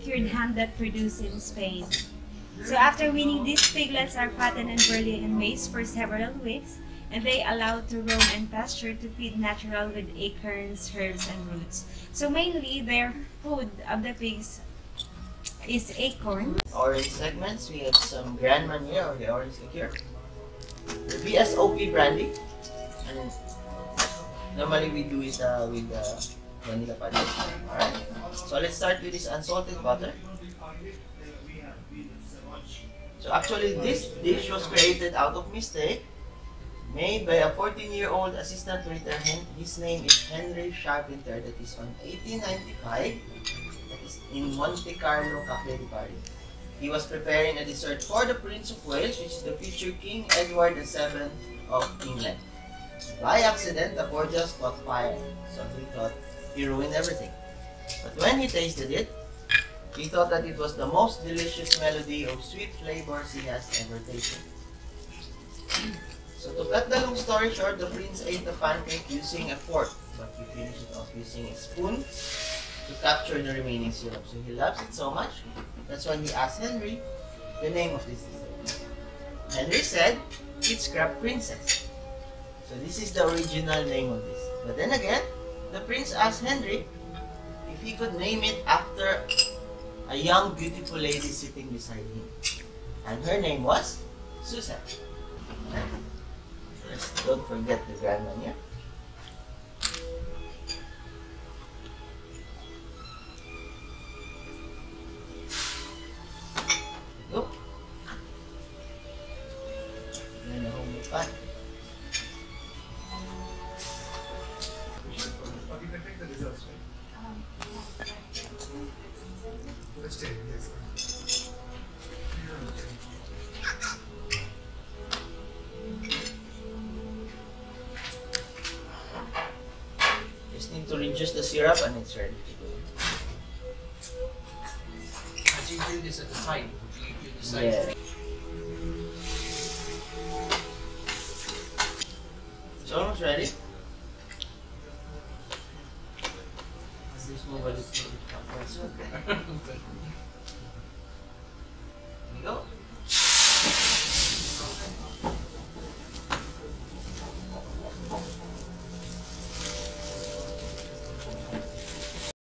cured ham that produced in Spain. So after weaning, these piglets are fattened and burly and raised for several weeks, and they allowed to roam and pasture to feed natural with acorns, herbs, and roots. So mainly, their food of the pigs is acorn. Orange segments, we have some Grand Marnier or the orange liqueur. The VSOP brandy. And normally we do it uh, with uh, vanilla. Alright. So let's start with this unsalted butter. So actually this dish was created out of mistake made by a 14-year-old assistant waiter. His name is Henry Charpentier that is on 1895 that is in Monte Carlo, Cafe de Paris. He was preparing a dessert for the Prince of Wales, which is the future King Edward VII of England. By accident, the Borgias caught fire, so he thought he ruined everything. But when he tasted it, he thought that it was the most delicious melody of sweet flavors he has ever tasted. So to cut the long story short, the prince ate the pancake using a fork, but he finished it off using a spoon to capture the remaining syrup. So he loves it so much, that's when he asked Henry the name of this dessert. Henry said, it's Crepe Princess. So this is the original name of this. But then again, prince asked Henry if he could name it after a young beautiful lady sitting beside him. And her name was Susan. Just don't forget the Grand Marnier. Go. Then a homemade Just need to reduce the syrup and it's ready to go. As you do this at the time, you do the same. Yeah. It's almost ready. Let's just move